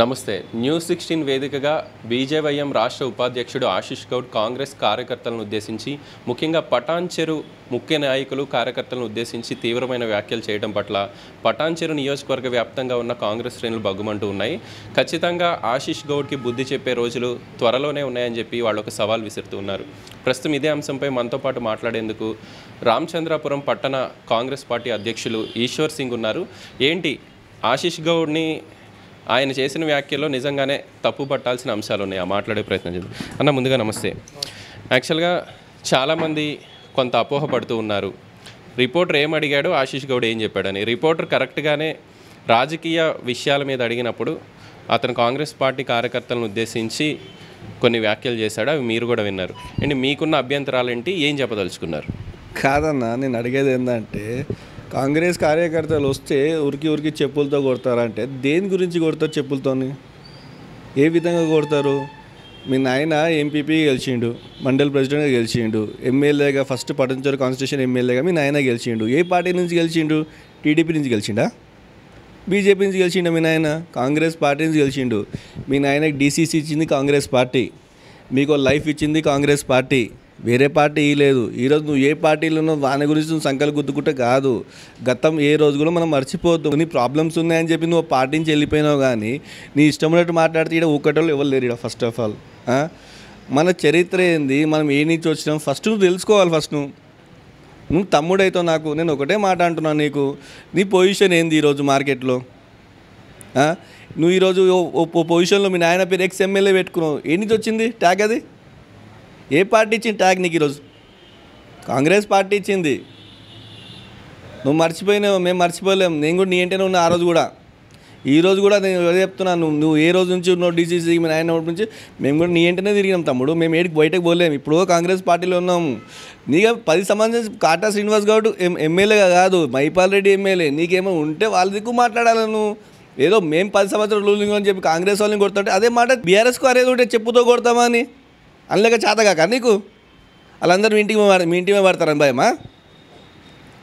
నమస్తే. News sixteen వేదికగా BJYM రాష్ట్ర ఉపాధ్యక్షుడు ఆశిష్ గౌడ్ కాంగ్రెస్ కార్యకర్తలను ఉద్దేశించి ముఖ్యంగా పటాన్చెరు ముఖ్య నాయకులు కార్యకర్తలను ఉద్దేశించి తీవ్రమైన వ్యాఖ్యలు చేయడం పట్ల పటాన్చెరు నియోజకవర్గ వ్యాప్తంగా ఉన్న కాంగ్రెస్ శ్రేణులు బగ్గుమంటూ ఉన్నాయి. ఖచ్చితంగా ఆశిష్ గౌడ్కి బుద్ధి చెప్పే రోజులు త్వరలోనే ఉన్నాయని చెప్పి వాళ్ళు ఒక సవాల్ విసురుతూ ఉన్నారు. ప్రస్తుతం ఇదే అంశంపై మనతో పాటు మాట్లాడేందుకు రామచంద్రాపురం పట్టణ కాంగ్రెస్ పార్టీ అధ్యక్షులు ఈశ్వర్ సింగ్ ఉన్నారు. ఏంటి? ఆశిష్ గౌడ్ని ఆయన చేసిన వ్యాఖ్యల్లో నిజంగానే తప్పు పట్టాల్సిన అంశాలు ఉన్నాయి. ఆ మాట్లాడే ప్రయత్నం చేద్దాం. అన్న ముందుగా నమస్తే. యాక్చువల్గా చాలామంది కొంత అపోహపడుతూ ఉన్నారు. రిపోర్టర్ ఏం అడిగాడు ఆశీష్ గౌడ్ ఏం చెప్పాడని. రిపోర్టర్ కరెక్ట్గానే రాజకీయ విషయాల మీద అడిగినప్పుడు అతను కాంగ్రెస్ పార్టీ కార్యకర్తలను ఉద్దేశించి కొన్ని వ్యాఖ్యలు చేశాడు. అవి మీరు కూడా విన్నారు. అండ్ మీకున్న అభ్యంతరాలు ఏంటి ఏం చెప్పదలుచుకున్నారు? కాదన్నా నేను అడిగేది ఏంటంటే కాంగ్రెస్ కార్యకర్తలు వస్తే ఉరికి ఉరికి చెప్పులతో కొడతారంటే దేని గురించి కొడతారు చెప్పులతోని? ఏ విధంగా కొడతారు? మీ నాయన ఎంపీపీ గెలిచిండు మండల్ ప్రెసిడెంట్గా గెలిచిండు ఎమ్మెల్యేగా ఫస్ట్ పటంచోరు కాన్స్టిట్యూషన్ ఎమ్మెల్యేగా మీ నాయన గెలిచిండు. ఏ పార్టీ నుంచి గెలిచిండు? టీడీపీ నుంచి గెలిచిండా? బీజేపీ నుంచి గెలిచిండు మీ నాయన? కాంగ్రెస్ పార్టీ నుంచి గెలిచిండు. మీ నాయనకి డీసీసీ ఇచ్చింది కాంగ్రెస్ పార్టీ. మీకు లైఫ్ ఇచ్చింది కాంగ్రెస్ పార్టీ. వేరే పార్టీ లేదు ఈరోజు నువ్వు ఏ పార్టీలో ఉన్నావు దాని గురించి నువ్వు సంకలు గుద్దుకుంటే కాదు. గతం ఏ రోజు కూడా మనం మర్చిపోవద్దు నీ ప్రాబ్లమ్స్ ఉన్నాయని చెప్పి నువ్వు పార్టీ నుంచి వెళ్ళిపోయినావు కానీ నీ ఇష్టం ఉన్నట్టు మాట్లాడితే ఇక్కడ ఊకటోళ్ళు ఎవరు లేరు ఇక్కడ ఫస్ట్ ఆఫ్ ఆల్ మన చరిత్ర ఏంది? మనం ఏ నుంచి వచ్చినాం? ఫస్ట్ నువ్వు తెలుసుకోవాలి ఫస్ట్ నువ్వు. నువ్వు తమ్ముడైతో నాకు. నేను ఒకటే మాట అంటున్నాను నీకు. నీ పొజిషన్ ఏంది ఈరోజు మార్కెట్లో నువ్వు ఈరోజు ఓ పొజిషన్లో మీ నాయన పేరు ఎక్స్ ఎమ్మెల్యే పెట్టుకున్నావు. ఏ నుంచి వచ్చింది? ట్యాగ్ అది? ఏ పార్టీ ఇచ్చింది ట్యాగ్ నీకు ఈరోజు? కాంగ్రెస్ పార్టీ ఇచ్చింది. నువ్వు మర్చిపోయినావు మేము మర్చిపోలేము నేను కూడా నీ ఏంటనే ఉన్నా ఆ రోజు కూడా. ఈ రోజు కూడా నేను చెప్తున్నాను నువ్వు నువ్వు ఏ రోజు నుంచి ఉన్నావు డీసీసీ మీ నాయన నుంచి మేము కూడా నీ ఏంటనే తిరిగినాం తమ్ముడు. మేము ఏడికి బయటకు పోలేము ఇప్పుడు కాంగ్రెస్ పార్టీలో ఉన్నాము నీకు పది సంబంధించి కాటా శ్రీనివాస్ గౌడ్ ఎమ్మెల్యేగా కాదు మైపాల్ రెడ్డి ఎమ్మెల్యే. నీకేమో ఉంటే వాళ్ళ దిక్కు మాట్లాడాలి నువ్వు. ఏదో మేము పది సంవత్సరాలు రూలింగ్ అని చెప్పి కాంగ్రెస్ వాళ్ళని కొడుతుంటే అదే మాట బీఆర్ఎస్కు అరేది ఉంటే చెప్పుతో కొడతామా అని? అందులేక చేతగాక నీకు? వాళ్ళందరూ మీ ఇంటికి పడ- మీ ఇంటిమే పడతారని భయమా?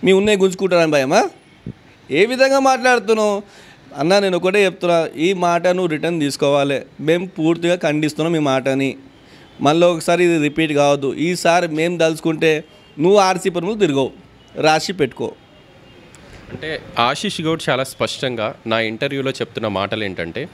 మీ ఉన్నాయి గుంజుకుంటారని భయమా? ఏ విధంగా మాట్లాడుతున్నావు? అన్న నేను ఒకటే చెప్తున్నా. ఈ మాట నువ్వు రిటర్న్ తీసుకోవాలి. మేము పూర్తిగా ఖండిస్తున్నాం ఈ మాటని. మళ్ళీ ఒకసారి ఇది రిపీట్ కావద్దు. ఈసారి మేము దలుచుకుంటే నువ్వు ఆర్సీ పనులు తిరగవు. రాసి పెట్టుకో. అంటే ఆశీష్ గౌడ్ చాలా స్పష్టంగా నా ఇంటర్వ్యూలో చెప్తున్న మాటలు ఏంటంటే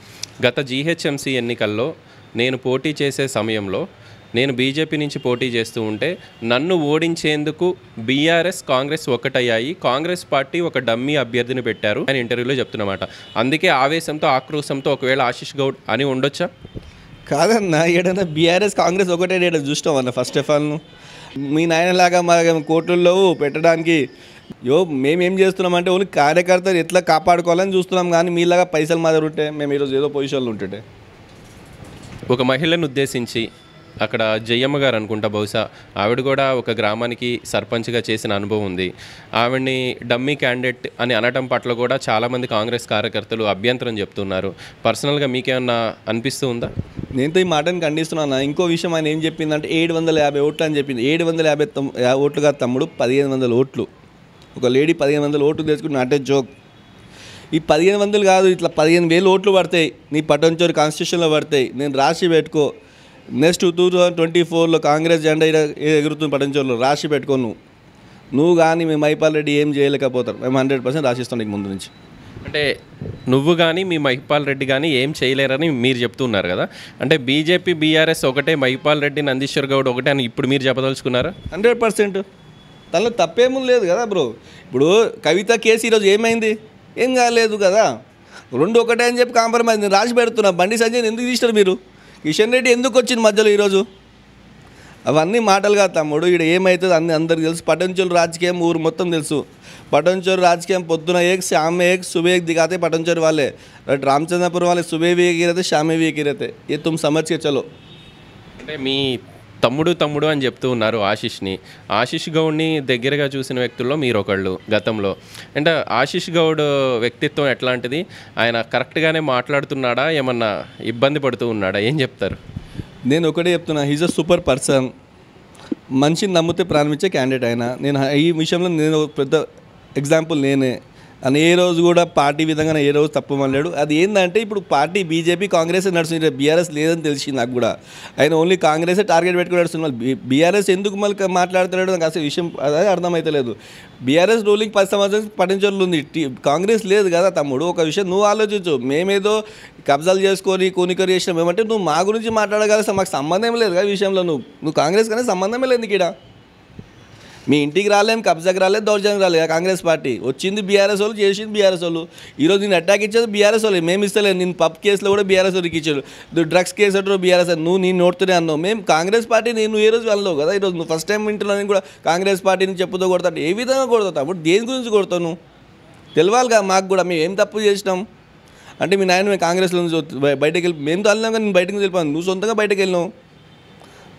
గత జీహెచ్ఎంసీ ఎన్నికల్లో నేను పోటీ చేసే సమయంలో నేను బీజేపీ నుంచి పోటీ చేస్తూ ఉంటే నన్ను ఓడించేందుకు బీఆర్ఎస్ కాంగ్రెస్ ఒకటయ్యాయి. కాంగ్రెస్ పార్టీ ఒక డమ్మీ అభ్యర్థిని పెట్టారు అని ఇంటర్వ్యూలో చెప్తున్నమాట. అందుకే ఆవేశంతో ఆక్రోశంతో ఒకవేళ ఆశీష్ గౌడ్ అని ఉండొచ్చా? కాదన్నా ఏడన్నా బీఆర్ఎస్ కాంగ్రెస్ ఒకటే ఏడ చూస్తాం అన్న ఫస్ట్ ఆఫ్ ఆల్. మీ నాయనలాగా మా కోర్టుల్లో పెట్టడానికి యో మేమేం చేస్తున్నామంటే ఓన్లీ కార్యకర్తలు ఎట్లా కాపాడుకోవాలని చూస్తున్నాం కానీ మీలాగా పైసలు మా దగ్గర ఉంటే మేము ఈరోజు ఏదో పొజిషన్లో ఉంటుంటే ఒక మహిళను ఉద్దేశించి అక్కడ జయమ్మ గారు అనుకుంటా బహుశా. ఆవిడ కూడా ఒక గ్రామానికి సర్పంచ్గా చేసిన అనుభవం ఉంది. ఆవిడ్ని డమ్మీ క్యాండిడేట్ అని అనటం పట్ల కూడా చాలామంది కాంగ్రెస్ కార్యకర్తలు అభ్యంతరం చెప్తున్నారు. పర్సనల్గా మీకేమన్నా అనిపిస్తూ ఉందా? నేనుతో ఈ మాటను ఖండిస్తున్నాను? ఇంకో విషయం ఆయన ఏం చెప్పిందంటే ఏడు వందల యాభై ఓట్లు అని చెప్పింది. ఏడు వందల యాభై తమ్ ఓట్లు కాదు తమ్ముడు పదిహేను వందల ఓట్లు. ఒక లేడీ పదిహేను వందల ఓట్లు తెచ్చుకుని నాటే జోక్. ఈ పదిహేను వందలు కాదు ఇట్లా పదిహేను వేలు ఓట్లు పడతాయి. నీ పటంచోరు కాన్స్టిట్యూషన్లో పడతాయి. నేను రాసి పెట్టుకో. నెక్స్ట్ టూ థౌజండ్ ట్వంటీ ఫోర్లో కాంగ్రెస్ జెండా ఎగురుతుంది పట్టంచోరులో రాసి పెట్టుకో నువ్వు. నువ్వు కానీ మీ మైపాల్ రెడ్డి ఏం చేయలేకపోతారు. మేము హండ్రెడ్ పర్సెంట్ రాసిస్తాం నీకు ముందు నుంచి. అంటే నువ్వు కానీ మీ మహిపాల్ రెడ్డి కానీ ఏం చేయలేరని మీరు చెప్తున్నారు కదా. అంటే బీజేపీ బీఆర్ఎస్ ఒకటే మహిపాల్ రెడ్డి నందీశ్వర్ గౌడ్ ఒకటే అని ఇప్పుడు మీరు చెప్పదలుచుకున్నారా? Hundred percent. తనలో తప్పేమీ లేదు కదా బ్రో. ఇప్పుడు కవిత కేసు ఈరోజు ఏమైంది? ఏం కాలేదు కదా. రెండు ఒకటే అని చెప్పి కాంప్రమైజ్ రాసి పెడుతున్నా. బండి సంజయ్ ఎందుకు తీసినారు మీరు? కిషన్ రెడ్డి ఎందుకు వచ్చింది మధ్యలో ఈరోజు అవన్నీ మాటలు కాదు తమ్ముడు ఇక్కడ ఏమవుతుంది అన్ని అందరికి తెలుసు పటంచోలు రాజకీయం ఊరు మొత్తం తెలుసు పటంచోరు రాజకీయం పొద్దున ఏక్ शाम में एक सुबह एक दिखाते पटनचोर वाले बट रामचंद्रपुर वाले सुबह भी एक ही रहते शाम में भी एक ही रहते ये तुम समझ के चलो అంటే మీ తమ్ముడు తమ్ముడు అని చెప్తూ ఉన్నారు ఆశిష్ని. ఆశిష్ గౌడ్ని దగ్గరగా చూసిన వ్యక్తుల్లో మీరు ఒకళ్ళు గతంలో. అంటే ఆశిష్ గౌడ్ వ్యక్తిత్వం ఎట్లాంటిది? ఆయన కరెక్ట్గానే మాట్లాడుతున్నాడా? ఏమన్నా ఇబ్బంది పడుతూ ఉన్నాడా? ఏం చెప్తారు? నేను ఒకటే చెప్తున్నా హీజ్ అ సూపర్ పర్సన్ మనిషిని నమ్మితే ప్రారంభించే క్యాండిడేట్ ఆయన. నేను ఈ విషయంలో నేను ఒక పెద్ద ఎగ్జాంపుల్ నేనే. అని ఏ రోజు కూడా పార్టీ విధంగా ఏ రోజు తప్పు అనలేడు అది ఏంటంటే ఇప్పుడు పార్టీ బీజేపీ కాంగ్రెస్ నడుస్తుంది బీఆర్ఎస్ లేదని తెలిసింది నాకు కూడా. ఆయన ఓన్లీ కాంగ్రెస్ టార్గెట్ పెట్టుకుని నడుస్తున్నారు బీఆర్ఎస్ ఎందుకు మళ్ళీ మాట్లాడుతున్నాడు నాకు అసలు విషయం అదే అర్థమైతలేదు. బీఆర్ఎస్ రూలింగ్ పది సంవత్సరాలు పట్టించోళ్ళు ఉంది టీ- కాంగ్రెస్ లేదు కదా తమ్ముడు. ఒక విషయం నువ్వు ఆలోచించు. మేమేదో కబ్జాలు చేసుకొని కూనికరు చేసినాం. ఏమంటే నువ్వు మా గురించి మాట్లాడగలసా మాకు సంబంధం లేదు కదా విషయంలో నువ్వు. నువ్వు కాంగ్రెస్ కానీ సంబంధమే లేదు ఇక్కడ మీ ఇంటికి రాలేం కబ్జాకి రాలేదు దౌర్జన్యం రాలేదు కాంగ్రెస్ పార్టీ వచ్చింది బీఆర్ఎస్ వాళ్ళు చేసింది బీఆర్ఎస్ వాళ్ళు. ఈరోజు నేను అటాక్ ఇచ్చేది బీఆర్ఎస్ వాళ్ళు. మేము ఇస్తలేదు నేను పబ్ కేసులో కూడా బీఆర్ఎస్ వాళ్ళకి ఇచ్చాడు డ్రగ్స్ కేసు అంటారు బీఆర్ఎస్ అని నువ్వు నేను నోడుతూనే అన్నావు. మేము కాంగ్రెస్ పార్టీ నేను ఏ రోజు వెళ్ళవు కదా ఈరోజు నువ్వు ఫస్ట్ టైం వింటున్నాను కూడా కాంగ్రెస్ పార్టీని చెప్పుతో కొడతాడు. ఏ విధంగా కొడతావు? అప్పుడు దేని గురించి కొడతావు తెలవాలిగా మాకు కూడా. మేము ఏం తప్పు చేసినాం? అంటే మీ నాయన మేము కాంగ్రెస్లో నుంచి బయటకు వెళ్ళి మేము తల్లినాం కానీ నేను బయటకు వెళ్ళిపోయాను. నువ్వు సొంతంగా బయటకు వెళ్ళినావు.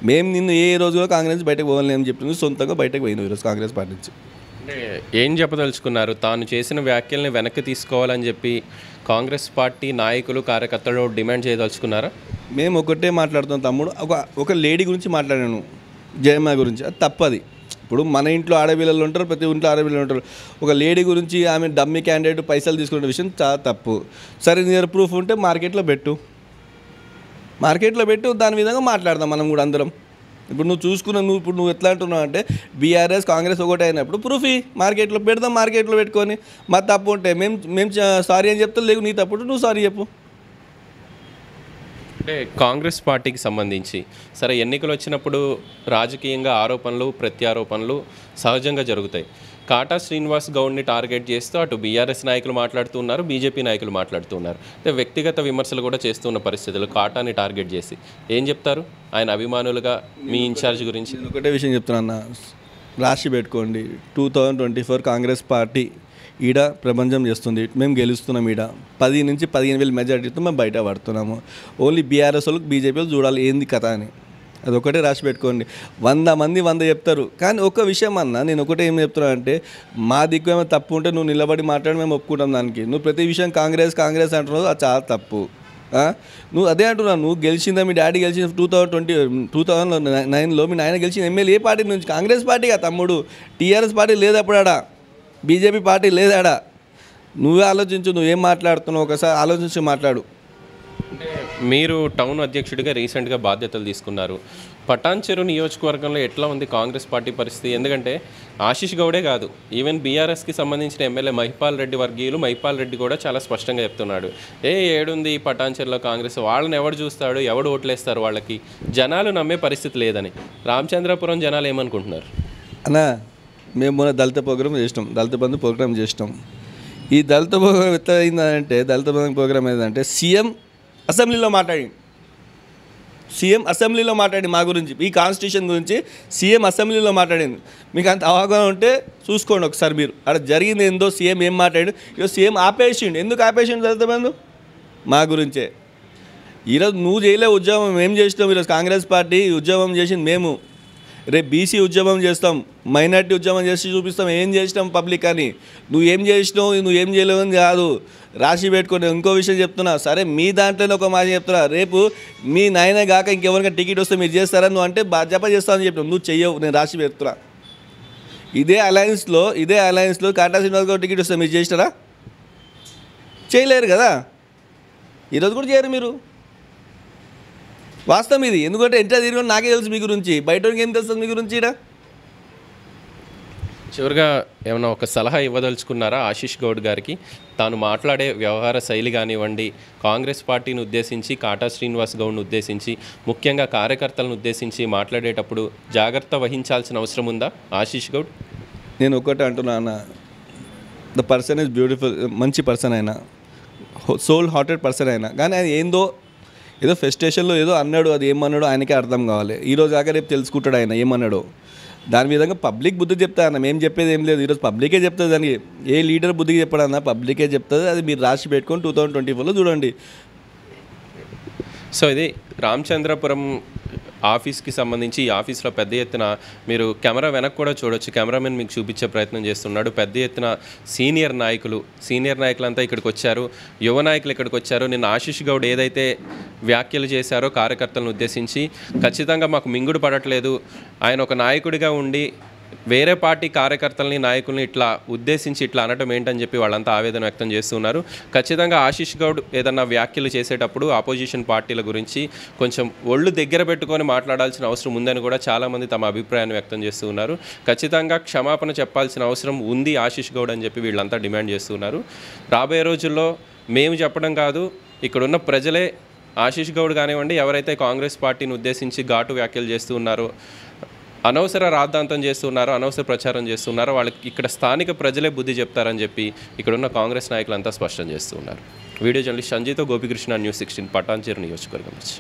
మేము నిన్ను ఏ రోజు కూడా కాంగ్రెస్ బయటకు పోవాలని నువ్వు సొంతంగా బయటకు పోయినావు ఈరోజు కాంగ్రెస్ పార్టీ నుంచి. అంటే ఏం చెప్పదలుచుకున్నారు? తాను చేసిన వ్యాఖ్యల్ని వెనక్కి తీసుకోవాలని చెప్పి కాంగ్రెస్ పార్టీ నాయకులు కార్యకర్తలు డిమాండ్ చేయదలుచుకున్నారా? మేము ఒకటే మాట్లాడుతాం తమ్ముడు. ఒక ఒక లేడీ గురించి మాట్లాడాను. జయమ్మ గురించి. అది తప్పది. ఇప్పుడు మన ఇంట్లో ఆడపిల్లలు ఉంటారు ప్రతి ఇంట్లో ఆడపిల్లలు ఉంటారు. ఒక లేడీ గురించి ఆమె డమ్మి క్యాండిడేట్ పైసలు తీసుకునే విషయం చాలా తప్పు. సరే నీ దగ్గర ప్రూఫ్ ఉంటే మార్కెట్లో పెట్టు. మార్కెట్లో పెట్టు దాని విధంగా మాట్లాడదాం మనం కూడా అందరం. ఇప్పుడు నువ్వు చూసుకున్న నువ్వు ఇప్పుడు నువ్వు ఎట్లా అంటున్నావు అంటే బీఆర్ఎస్ కాంగ్రెస్ ఒకటే అయినప్పుడు ప్రూఫ్ మార్కెట్లో పెడదాం మార్కెట్లో పెట్టుకొని. మా తప్పు ఉంటే మేము మేము సారీ అని చెప్తా లేవు నీ తప్పుడు నువ్వు సారీ చెప్పు. అంటే కాంగ్రెస్ పార్టీకి సంబంధించి సరే ఎన్నికలు వచ్చినప్పుడు రాజకీయంగా ఆరోపణలు ప్రత్యారోపణలు సహజంగా జరుగుతాయి. కాటా శ్రీనివాస్ గౌడ్ని టార్గెట్ చేస్తూ అటు బీఆర్ఎస్ నాయకులు మాట్లాడుతున్నారు బీజేపీ నాయకులు మాట్లాడుతున్నారు అంటే వ్యక్తిగత విమర్శలు కూడా చేస్తున్న పరిస్థితులు కాటాని టార్గెట్ చేసి. ఏం చెప్తారు? ఆయన అభిమానులుగా మీ ఇన్ఛార్జ్ గురించి. ఒకటే విషయం చెప్తున్నా రాసి పెట్టుకోండి. Two thousand twenty four Congress party ఈడ ప్రపంచం చేస్తుంది. మేము గెలుస్తున్నాం ఈడ. పది నుంచి పదిహేను వేల మెజార్టీతో మేము బయట పడుతున్నాము. ఓన్లీ బీఆర్ఎస్ వాళ్ళకి బీజేపీ వాళ్ళు చూడాలి ఏంది కథ అని. అది ఒకటే రాసి పెట్టుకోండి. వంద మంది వంద చెప్తారు. కానీ ఒక విషయం అన్న నేను ఒకటే ఏం చెప్తున్నా అంటే మా దిక్కు ఏమైనా తప్పు ఉంటే నువ్వు నిలబడి మాట్లాడి మేము ఒప్పుకుంటాం దానికి. నువ్వు ప్రతి విషయం కాంగ్రెస్ కాంగ్రెస్ అంటున్నావు అది చాలా తప్పు. నువ్వు అదే అంటున్నావు నువ్వు గెలిచిందా మీ డాడీ గెలిచిన two thousand twenty two thousand నైన్లో మీ నాయన గెలిచిన ఎమ్మెల్యే ఏ పార్టీ నుంచి? కాంగ్రెస్ పార్టీగా తమ్ముడు. టీఆర్ఎస్ పార్టీ లేదు అప్పుడాడా. బీజేపీ పార్టీ లేదాడా. నువ్వే ఆలోచించు నువ్వేం మాట్లాడుతున్నావు ఒకసారి ఆలోచించి మాట్లాడు. అంటే మీరు టౌన్ అధ్యక్షుడిగా రీసెంట్గా బాధ్యతలు తీసుకున్నారు. పటాన్చెరు నియోజకవర్గంలో ఎట్లా ఉంది కాంగ్రెస్ పార్టీ పరిస్థితి? ఎందుకంటే ఆశీష్ గౌడే కాదు ఈవెన్ బీఆర్ఎస్కి సంబంధించిన ఎమ్మెల్యే మహిపాల్ రెడ్డి వర్గీయులు మహిపాల్ రెడ్డి కూడా చాలా స్పష్టంగా చెప్తున్నాడు. ఏ ఏడుంది ఈ పటాన్చెరులో కాంగ్రెస్? వాళ్ళని ఎవడు చూస్తాడు? ఎవడు ఓట్లేస్తారు వాళ్ళకి? జనాలు నమ్మే పరిస్థితి లేదని. రామచంద్రపురం జనాలు ఏమనుకుంటున్నారు? అన్నా మేము మొన్న దళిత ప్రోగ్రామ్ చేసినాం. దళిత బంధు ప్రోగ్రామ్ చేసినాం. ఈ దళిత ప్రోగ్రామ్ ఎంత అయిందంటే దళిత బంధు ప్రోగ్రామ్ ఏంటంటే సీఎం అసెంబ్లీలో మాట్లాడి. సీఎం అసెంబ్లీలో మాట్లాడి మా గురించి ఈ కాన్స్టిట్యూషన్ గురించి సీఎం అసెంబ్లీలో మాట్లాడింది. మీకు అంత అవగాహన ఉంటే చూసుకోండి ఒకసారి మీరు. అక్కడ జరిగింది ఏందో సీఎం ఏం మాట్లాడు ఇక సీఎం ఆపేసిండు. ఎందుకు ఆపేసిండు దళిత బంధు? మా గురించే. ఈరోజు నువ్వు చేయలే ఉద్యమం మేము చేసినాం ఈరోజు కాంగ్రెస్ పార్టీ ఉద్యమం చేసింది మేము. రేపు బీసీ ఉద్యమం చేస్తాం మైనార్టీ ఉద్యమం చేసి చూపిస్తాం ఏం చేసినాం పబ్లిక్ అని. నువ్వు ఏం చేసినావు నువ్వు ఏం చేయలేవు అని కాదు. రాసి పెట్టుకొని ఇంకో విషయం చెప్తున్నా సరే మీ దాంట్లోనే ఒక మాట చెప్తున్నా రేపు మీ నాయన కాక ఇంకెవరికైనా టికెట్ వస్తే మీరు చేస్తారా? నువ్వు అంటే బాధ్యత చేస్తావని చెప్పినావు నువ్వు చెయ్యవు నేను రాసి పెడుతున్నా. ఇదే అలయన్స్లో ఇదే అలయన్స్లో కాటా శ్రీనివాస్ గారు టికెట్ వస్తే మీరు చేసినారా? చేయలేరు కదా. ఈరోజు కూడా చేయరు మీరు. వాస్తవం ఇది. ఎందుకంటే ఎంత తిరిగి నాకే తెలుసు మీ గురించి. బయట ఏం తెలుస్తుంది మీ గురించి ఈడ? చివరిగా ఏమైనా ఒక సలహా ఇవ్వదలుచుకున్నారా ఆశీష్ గౌడ్ గారికి? తాను మాట్లాడే వ్యవహార శైలి కానివ్వండి కాంగ్రెస్ పార్టీని ఉద్దేశించి కాటా శ్రీనివాస్ గౌడ్ను ఉద్దేశించి ముఖ్యంగా కార్యకర్తలను ఉద్దేశించి మాట్లాడేటప్పుడు జాగ్రత్త వహించాల్సిన అవసరం ఉందా ఆశీష్ గౌడ్? నేను ఒకటే అంటున్నా అన్న. ద పర్సన్ ఇస్ బ్యూటిఫుల్ మంచి పర్సన్ అయినా సోల్ హార్టెడ్ పర్సన్ అయినా. కానీ ఆయన ఏందో ఏదో ఫెస్టేషన్లో ఏదో అన్నాడు అది ఏమన్నాడో ఆయనకే అర్థం కావాలి. ఈరోజు రోజు ఆక రేపు తెలుసుకుంటాడు ఆయన ఏమన్నాడో. దాని విధంగా పబ్లిక్ బుద్ధి చెప్తా అన్న మేము చెప్పేది ఏం లేదు. ఈరోజు పబ్లికే చెప్తుంది దానికి? ఏ లీడర్ బుద్ధికి చెప్పడన్నా పబ్లికే చెప్తుంది అది మీరు రాసి పెట్టుకొని టూ థౌజండ్ ట్వంటీ ఫోర్లో చూడండి. సో ఇది రామచంద్రపురం ఆఫీస్కి సంబంధించి ఈ ఆఫీస్లో పెద్ద ఎత్తున మీరు కెమెరా వెనక్కి కూడా చూడొచ్చు. కెమెరామెన్ మీకు చూపించే ప్రయత్నం చేస్తున్నాడు. పెద్ద ఎత్తున సీనియర్ నాయకులు సీనియర్ నాయకులంతా ఇక్కడికి వచ్చారు. యువ నాయకులు ఇక్కడికి వచ్చారు. నిన్న ఆశీష్ గౌడ్ ఏదైతే వ్యాఖ్యలు చేశారో కార్యకర్తలను ఉద్దేశించి ఖచ్చితంగా మాకు మింగుడు పడట్లేదు. ఆయన ఒక నాయకుడిగా ఉండి వేరే పార్టీ కార్యకర్తల్ని నాయకుల్ని ఇట్లా ఉద్దేశించి ఇట్లా అనటం ఏంటని చెప్పి వాళ్ళంతా ఆవేదన వ్యక్తం చేస్తున్నారు. ఖచ్చితంగా ఆశీష్ గౌడ్ ఏదన్నా వ్యాఖ్యలు చేసేటప్పుడు ఆపోజిషన్ పార్టీల గురించి కొంచెం ఒళ్ళు దగ్గర పెట్టుకొని మాట్లాడాల్సిన అవసరం ఉందని కూడా చాలామంది తమ అభిప్రాయాన్ని వ్యక్తం చేస్తూ ఉన్నారు. ఖచ్చితంగా క్షమాపణ చెప్పాల్సిన అవసరం ఉంది ఆశీష్ గౌడ్ అని చెప్పి వీళ్ళంతా డిమాండ్ చేస్తున్నారు. రాబోయే రోజుల్లో మేము చెప్పడం కాదు ఇక్కడున్న ప్రజలే ఆశీష్ గౌడ్ కానివ్వండి ఎవరైతే కాంగ్రెస్ పార్టీని ఉద్దేశించి ఘాటు వ్యాఖ్యలు చేస్తూ ఉన్నారో అనవసర రాద్ధాంతం చేస్తున్నారో అనవసర ప్రచారం చేస్తున్నారో వాళ్ళకి ఇక్కడ స్థానిక ప్రజలే బుద్ధి చెప్తారని చెప్పి ఇక్కడున్న కాంగ్రెస్ నాయకులంతా స్పష్టం చేస్తున్నారు. వీడియో జర్నలిస్ట్ సంజయ్తో గోపికృష్ణ న్యూస్ సిక్స్టీన్ పటాన్చేరు నియోజకవర్గం నుంచి.